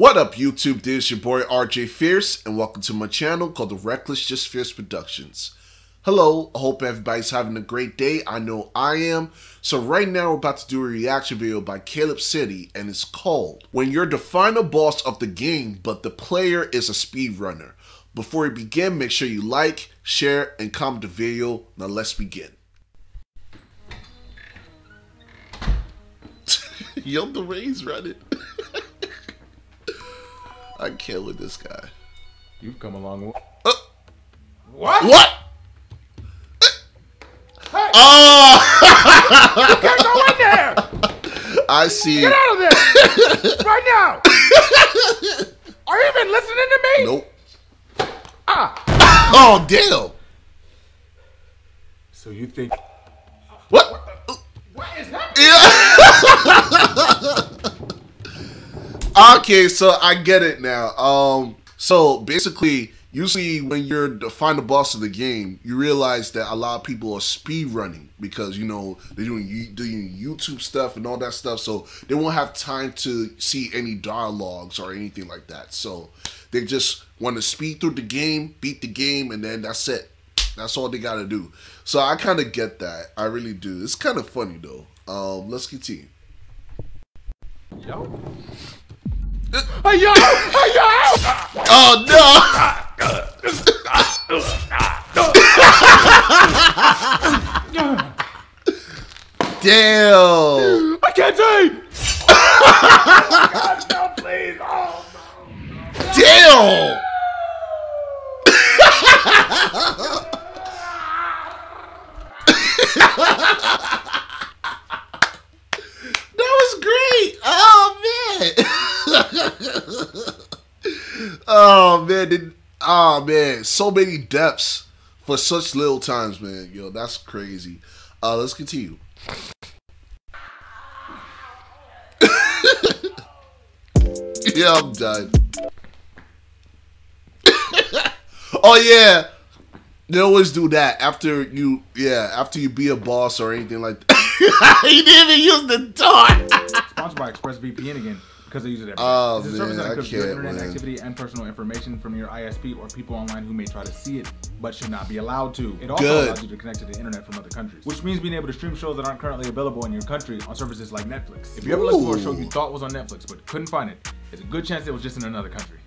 What up, YouTube? This is your boy RJ Fierce, and welcome to my channel called the Reckless Just Fierce Productions. Hello, I hope everybody's having a great day. I know I am. So right now we're about to do a reaction video by Caleb City, and it's called When You're the Final Boss of the Game, but the player is a speedrunner. Before we begin, make sure you like, share, and comment the video. Now let's begin. Yo, the he's running. I with this guy. You've come a long way. Uh, What? what? Hey, Oh! you can't go in there! I see. Get out of there! right now! Are you even listening to me? Nope. Ah! Oh, damn. So you think What? what is happening? Yeah. okay, so I get it now. Um, so basically, usually when you're the final boss of the game, you realize that a lot of people are speed running because you know they're doing doing YouTube stuff and all that stuff, so they won't have time to see any dialogues or anything like that. So they just want to speed through the game, beat the game, and then that's it. That's all they gotta do. So I kind of get that. I really do. It's kind of funny though. Um, let's continue. Yo? Oh no! Damn! I can't see! no, please! Oh, Damn! that was great! Oh man! oh man! Did, oh man! So many depths for such little times, man. Yo, that's crazy. Uh, let's continue. yeah, I'm done. oh yeah, they always do that after you. Yeah, after you be a boss or anything like that. he didn't even use the door. Sponsored by ExpressVPN again because they use it every day. Oh, it's a service that I encrypts your internet man. activity and personal information from your ISP or people online who may try to see it but should not be allowed to. It also Good. allows you to connect to the internet from other countries, which means being able to stream shows that aren't currently available in your country on services like Netflix. If you ever looked for a show you thought was on Netflix but couldn't find it, there's a good chance it was just in another country.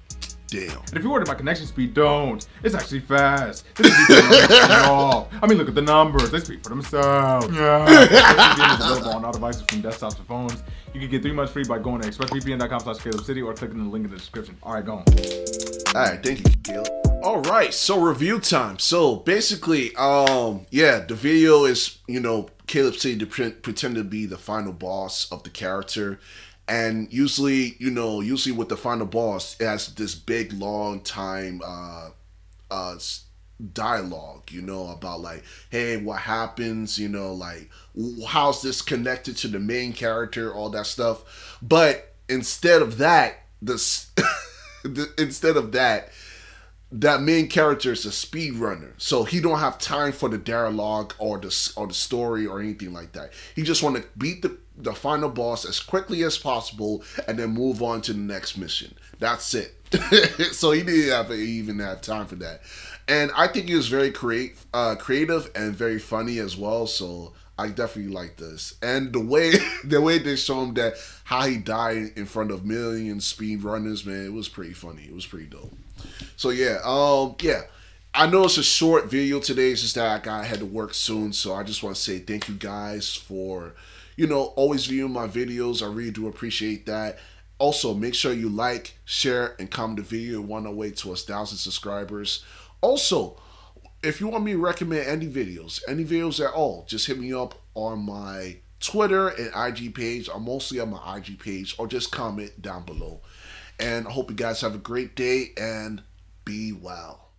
Damn. And if you're worried about connection speed, don't. It's actually fast. This is I mean, look at the numbers. They speak for themselves. Yeah. Is available on all devices from desktops to phones. You can get three months free by going to expressvpn.com slash Caleb City or clicking the link in the description. All right, go on. All right, thank you, Caleb. All right, so review time. So basically, um, yeah, the video is you know Caleb City to pretend to be the final boss of the character, and usually, you know, usually with the final boss, it has this big long time uh, uh, dialogue, you know, about like, hey, what happens, you know, like how's this connected to the main character, all that stuff. But instead of that, this instead of that, that main character is a speedrunner, so he don't have time for the dialogue or the or the story or anything like that. He just want to beat the the final boss as quickly as possible and then move on to the next mission. That's it. so he didn't have even have time for that, and I think he was very create uh, creative and very funny as well. So I definitely like this, and the way the way they show him that how he died in front of millions speed runners, man, it was pretty funny. It was pretty dope. So yeah, um, yeah. I know it's a short video today. It's just that I had to work soon, so I just want to say thank you guys for, you know, always viewing my videos. I really do appreciate that. Also, make sure you like, share, and comment the video. We're on to a thousand subscribers. Also, if you want me to recommend any videos, any videos at all, just hit me up on my Twitter and IG page. I'm mostly on my IG page, or just comment down below. And I hope you guys have a great day and be well.